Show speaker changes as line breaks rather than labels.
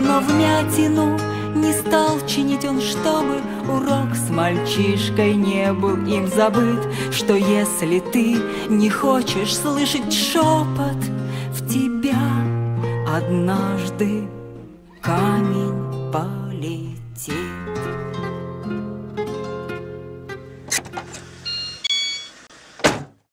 Но вмятину не стал чинить он, чтобы урок с мальчишкой не был им забыт, что если ты не хочешь слышать шепот, в тебя однажды камень.